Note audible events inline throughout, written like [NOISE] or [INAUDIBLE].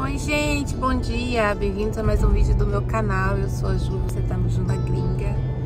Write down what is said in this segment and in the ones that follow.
Oi gente, bom dia, bem-vindos a mais um vídeo do meu canal, eu sou a Ju, você tá no Ju da Gringa.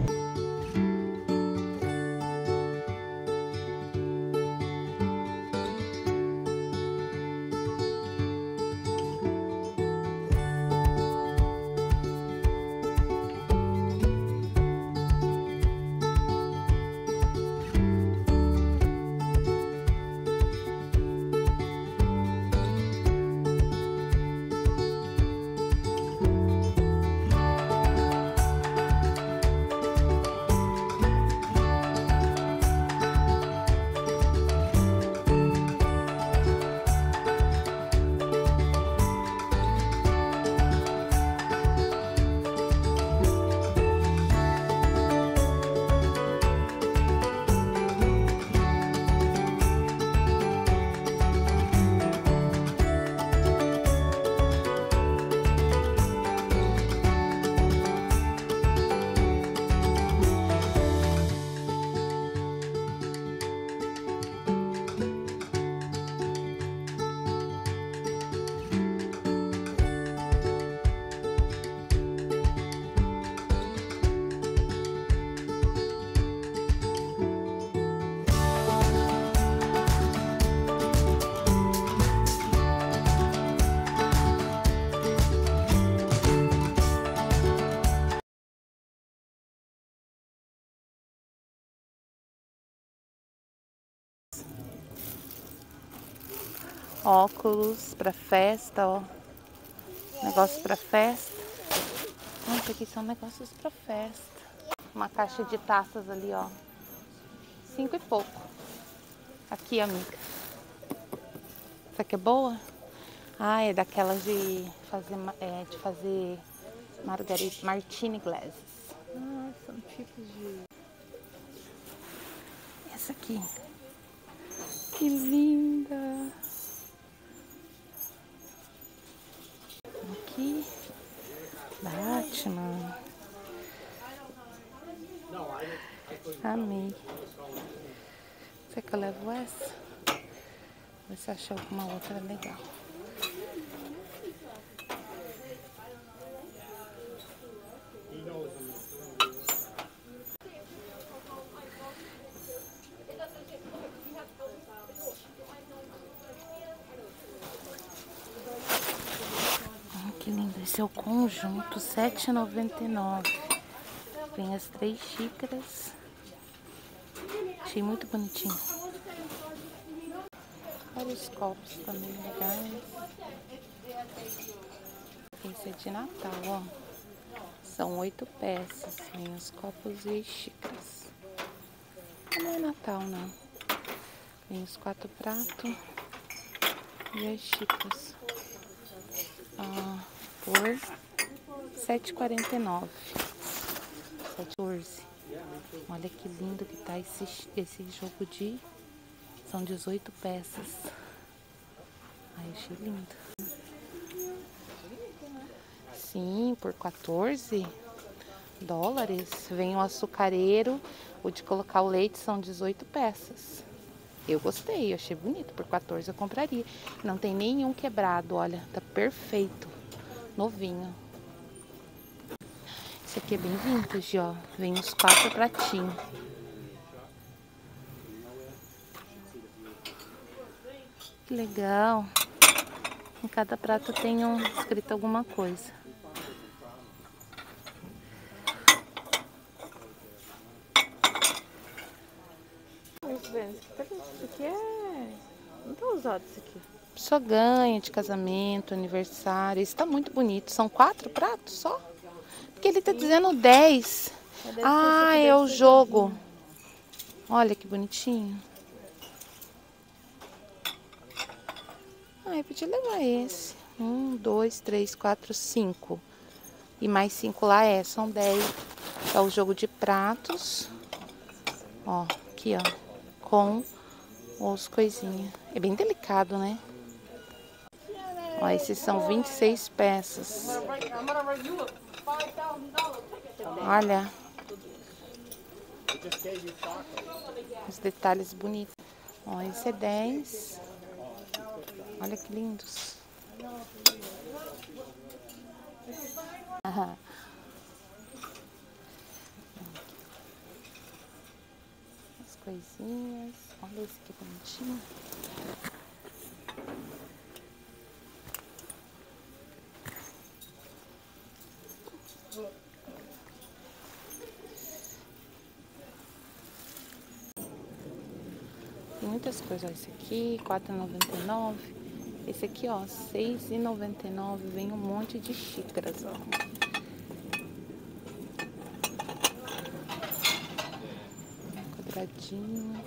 Óculos para festa, ó. Negócio para festa. Nossa, aqui são negócios para festa. Uma caixa de taças ali, ó. Cinco e pouco. Aqui, amiga. Essa aqui é boa? Ah, é daquelas de fazer, é, de fazer margarita, martini glasses. Ah, são tipos de... Essa aqui. Que linda! aqui. Batman. Amei. Será que eu levo essa? Ver se achou alguma outra legal. Esse é o conjunto, R$ 7,99. Vem as três xícaras. Achei muito bonitinho. Olha os copos também legais. Esse é de Natal, ó. São oito peças. Vem os copos e as xícaras. Não é Natal, não. Vem os quatro pratos e as xícaras. Ah, por R$ 7,49. 14. Olha que lindo que tá esse, esse jogo de... São 18 peças. Ai, achei lindo. Sim, por 14 dólares. Vem o açucareiro. O de colocar o leite são 18 peças. Eu gostei, achei bonito. Por 14 eu compraria. Não tem nenhum quebrado, olha. Tá perfeito novinho. Esse aqui é bem vintage, ó. Vem os quatro pratinhos. Que legal. Em cada prato tem um, escrito alguma coisa. Isso aqui é... Não tá usado isso aqui só ganha de casamento, aniversário. Isso tá muito bonito. São quatro pratos só? Porque ele tá dizendo dez. Ah, é o jogo. Olha que bonitinho. Ah, eu podia levar esse. Um, dois, três, quatro, cinco. E mais cinco lá é, são dez. É o jogo de pratos. Ó, aqui, ó. Com os coisinhas. É bem delicado, né? Ó, esses são 26 peças. Olha. Os detalhes bonitos. Ó, esse é 10. Olha que lindos. As coisinhas. Olha esse que bonitinho. Coisas. Ó, esse aqui, R$4,99. Esse aqui, ó, R$6,99. Vem um monte de xícaras, ó. Quadradinho.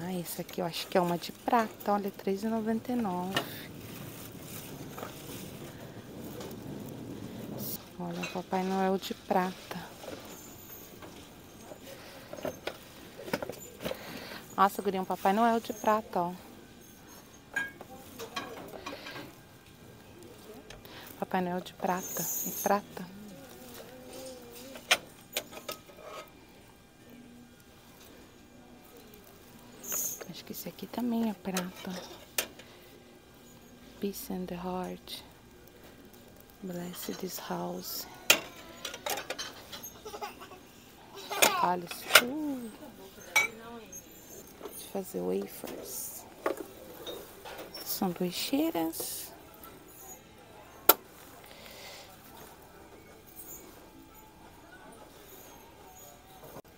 Ah, esse aqui eu acho que é uma de prata, olha, R$3,99. Olha, o Papai Noel de prata. Nossa, guria, um Papai Noel de prata, ó. Papai Noel de prata. E prata. Acho que esse aqui também é prata. Peace in the heart. Bless this house. Uh. De fazer wafers. Sanduicheiras.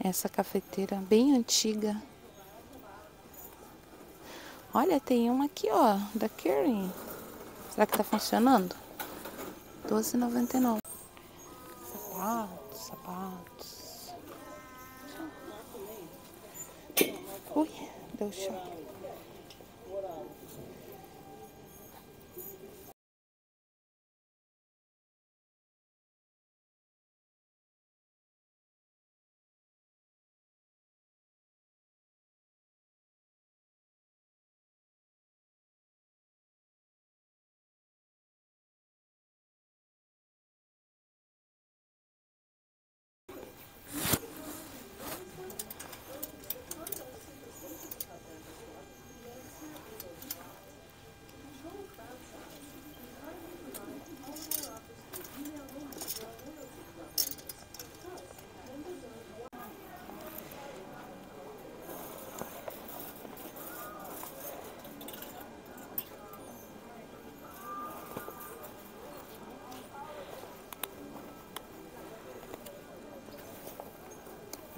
Essa cafeteira bem antiga. Olha, tem uma aqui, ó, da Kering. Será que tá funcionando? R$12,99.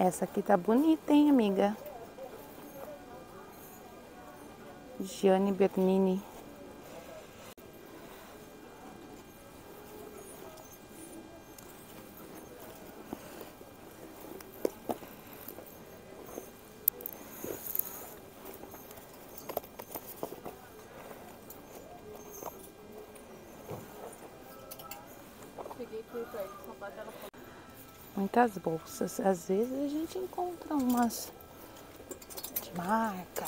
Essa aqui tá bonita, hein, amiga? Gianni Bernini. Muitas bolsas. Às vezes a gente encontra umas de marca.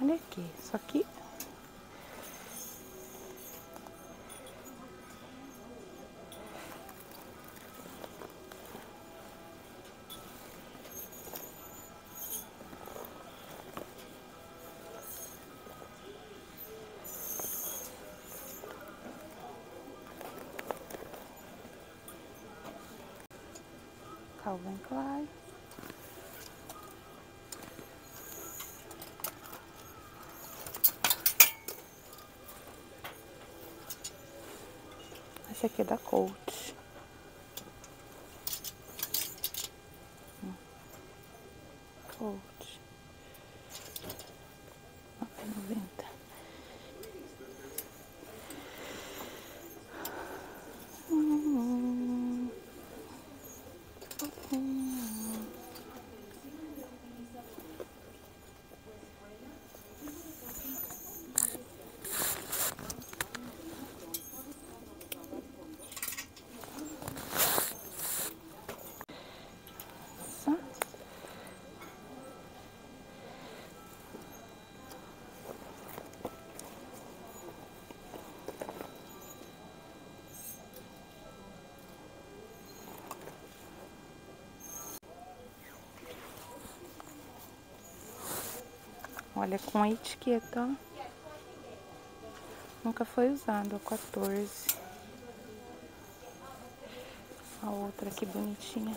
Olha aqui, isso aqui Calvin Klein. Esse aqui é da Coach. Hum. Coach. Nove noventa. Hum. Hum. Olha, com a etiqueta, ó. Nunca foi usado, ó, 14. A outra aqui bonitinha.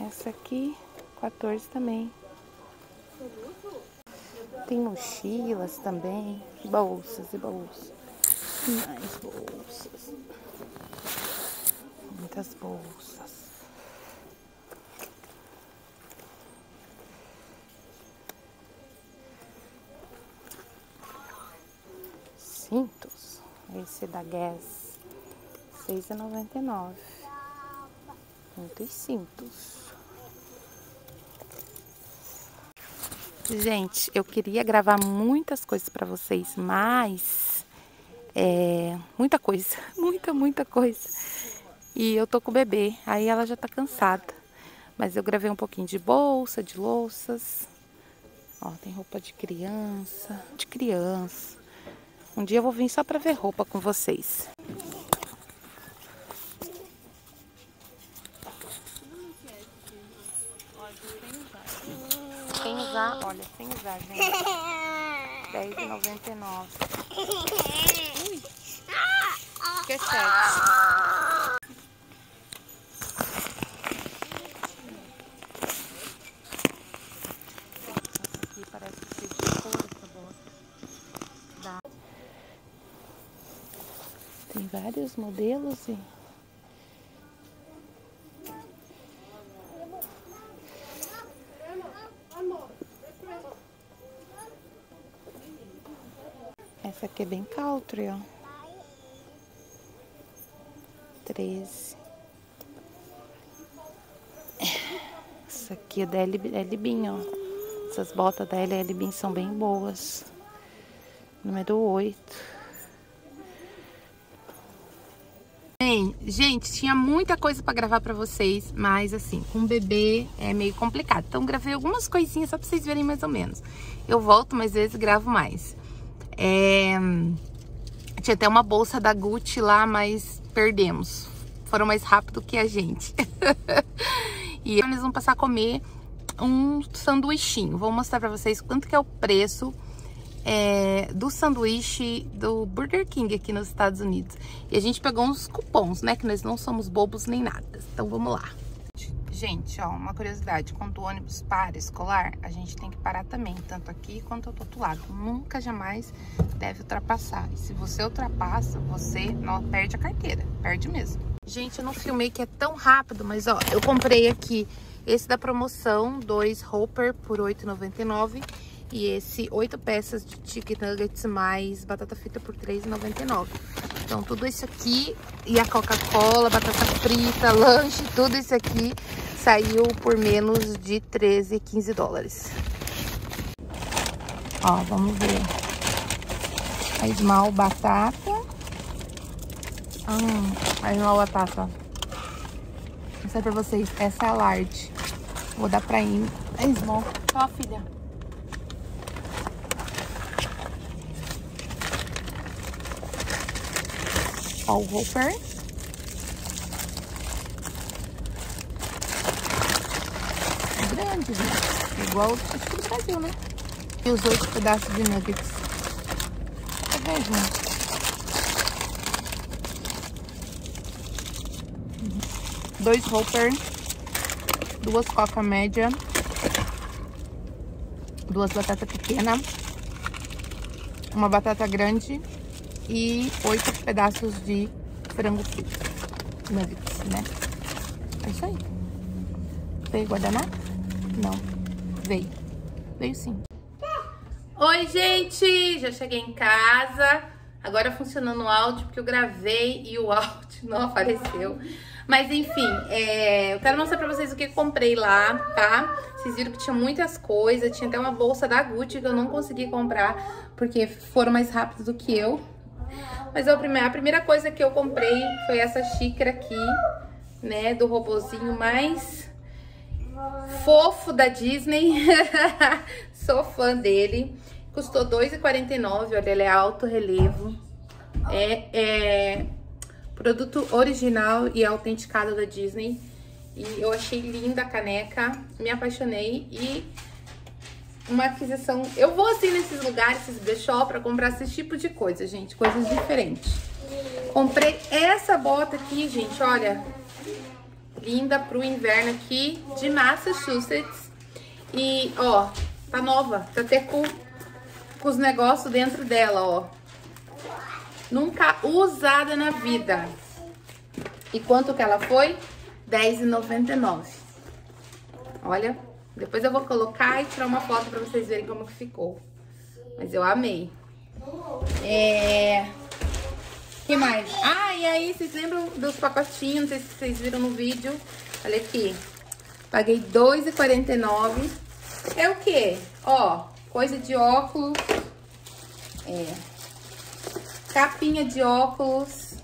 Essa aqui, 14 também. Tem mochilas também, bolsas e bolsas. Mais bolsas. Muitas bolsas. Cintos. Esse da Guess. R$6,99. Muitos cintos. Gente, eu queria gravar muitas coisas para vocês, mas é muita coisa, [LAUGHS] muita, muita coisa. E eu tô com o bebê, aí ela já tá cansada. Mas eu gravei um pouquinho de bolsa, de louças. Ó, tem roupa de criança, de criança. Um dia eu vou vir só pra ver roupa com vocês. Sem usar, olha, sem usar, gente. R$10,99. Que é sete. Aqui parece que cheio de cor essa bolsa. Dá. Tem vários modelos e... Essa aqui é bem country, ó. 13. Essa aqui é da LB, LBIN, ó. Essas botas da LLBIN são bem boas. Número 8. Bem, gente, tinha muita coisa pra gravar pra vocês, mas assim, com bebê é meio complicado. Então gravei algumas coisinhas só pra vocês verem mais ou menos. Eu volto mais vezes gravo mais. É... Tinha até uma bolsa da Gucci lá, mas perdemos. Foram mais rápido que a gente. [LAUGHS] e eles vão passar a comer um sanduichinho. Vou mostrar pra vocês quanto que é o preço é, do sanduíche do Burger King aqui nos Estados Unidos. E a gente pegou uns cupons, né? Que nós não somos bobos nem nada. Então vamos lá. Gente, ó, uma curiosidade, quando o ônibus para escolar, a gente tem que parar também, tanto aqui quanto do outro lado. Nunca, jamais deve ultrapassar. E se você ultrapassa, você não perde a carteira, perde mesmo. Gente, eu não filmei que é tão rápido, mas ó, eu comprei aqui esse da promoção, dois Hopper por R$ 8,99 e esse oito peças de chicken nuggets mais batata frita por R$ 3,99. Então, tudo isso aqui e a Coca-Cola, batata frita, lanche, tudo isso aqui saiu por menos de 13, 15 dólares. Ó, vamos ver. A esmal batata. Hum, a esmal batata. Vou mostrar pra vocês. Essa é a large. Vou dar pra ir. A esmal. Ó, filha. Ó, o Hopper. É grande, gente. Igual o do Brasil, né? E os oito pedaços de nuggets. Tá vendo, gente? Dois Hopper. Duas coca média. Duas batatas pequenas. Uma batata grande e oito pedaços de frango frito. Nuggets, né? É isso aí. Veio guardanapo? Não. Veio. Veio sim. Oi, gente! Já cheguei em casa. Agora funcionando o áudio, porque eu gravei e o [LAUGHS] áudio não apareceu. Mas enfim, é, eu quero mostrar pra vocês o que eu comprei lá, tá? Vocês viram que tinha muitas coisas, tinha até uma bolsa da Gucci que eu não consegui comprar, porque foram mais rápidos do que eu. Mas a primeira, a primeira coisa que eu comprei foi essa xícara aqui, né, do robozinho mais fofo da Disney. [LAUGHS] Sou fã dele. Custou R$2,49, olha, ele é alto relevo. É, é produto original e autenticado da Disney. E eu achei linda a caneca, me apaixonei e uma aquisição. Eu vou assim nesses lugares, esses brechó, pra comprar esse tipo de coisa, gente. Coisas diferentes. Comprei essa bota aqui, gente, olha. Linda pro inverno aqui de Massachusetts. E, ó, tá nova. Tá até com, com os negócios dentro dela, ó. Nunca usada na vida. E quanto que ela foi? R$10,99. Olha, depois eu vou colocar e tirar uma foto pra vocês verem como que ficou. Mas eu amei. É... que mais? Ah, e aí, vocês lembram dos pacotinhos? Não sei se vocês viram no vídeo. Olha aqui. Paguei R$2,49. É o quê? Ó, coisa de óculos. É. Capinha de óculos.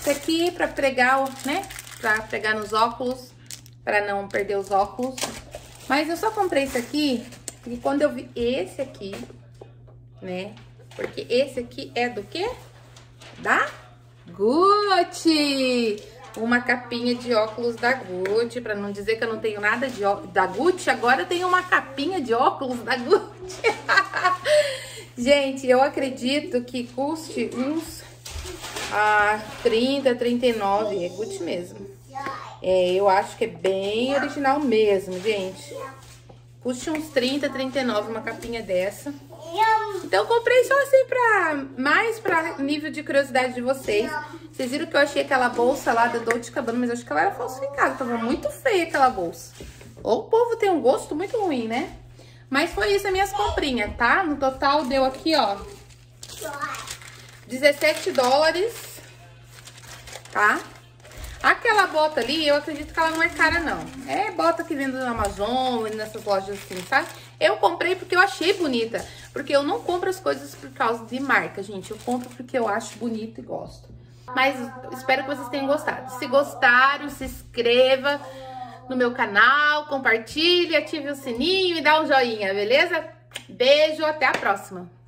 Isso aqui pra pregar, né? Pra pregar nos óculos para não perder os óculos. Mas eu só comprei esse aqui, porque quando eu vi esse aqui, né? Porque esse aqui é do quê? Da Gucci! Uma capinha de óculos da Gucci, para não dizer que eu não tenho nada de da Gucci, agora eu tenho uma capinha de óculos da Gucci. [LAUGHS] Gente, eu acredito que custe uns ah, 30, 39, é Gucci mesmo. É, eu acho que é bem original mesmo, gente. Custa uns 30, 39 uma capinha dessa. Então comprei só assim pra... Mais pra nível de curiosidade de vocês. Vocês viram que eu achei aquela bolsa lá da Dolce Gabbana, mas acho que ela era falsificada. Tava muito feia aquela bolsa. Ou o povo tem um gosto muito ruim, né? Mas foi isso as minhas comprinhas, tá? No total deu aqui, ó... 17 dólares, tá? Aquela bota ali, eu acredito que ela não é cara, não. É bota que vende na Amazon, nessas lojas assim, sabe? Eu comprei porque eu achei bonita. Porque eu não compro as coisas por causa de marca, gente. Eu compro porque eu acho bonito e gosto. Mas espero que vocês tenham gostado. Se gostaram, se inscreva no meu canal, compartilhe, ative o sininho e dá um joinha, beleza? Beijo, até a próxima!